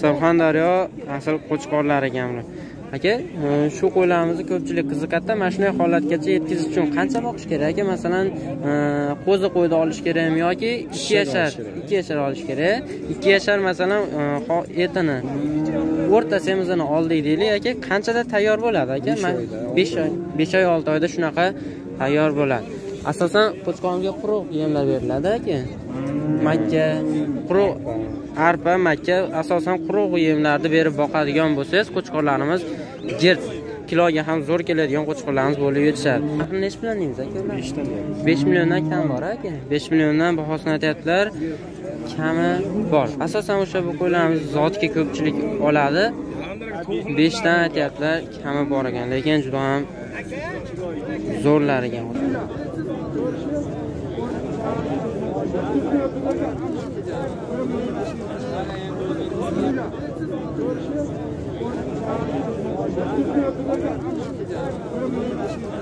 surxondaryo asl qo'chqorlari ekan aka e, shu qo'ylarimizni ko'pchilik qiziqadida mana shunday holatgacha yetkazish uchun qancha boqish kerak? Aka masalan e, qo'zi qo'yni olish kerakmi yoki ikki yashar? ikki yashar olish kerak. Ikki yashar masalan e, etini. O'rta semizini oldik deylik aka qanchada tayyor bo'ladi aka? Besh oy besh oy olti oyda shunaqa tayyor bo'ladi. Asosan qo'chqonga quruq yemlar beriladi aka. Makka quruq arpa makka asosan quruq yemlarni berib boqadigan bo'lsangiz qo'chqorlarimiz jirt kiloga ham zo'r keladigan qo'chqorlarimiz bo'lib yetishadi. Nechi million deymiz aka? Beshta besh milliondan kam bor aka. Besh milliondan bahosini aytyaptilar kami bor. Asosan o'sha bu qo'ylarimiz zotga ko'pchilik oladi. Beshdan aytyaptilar kami bor ekan lekin juda ham zo'rlar ekan Thank you.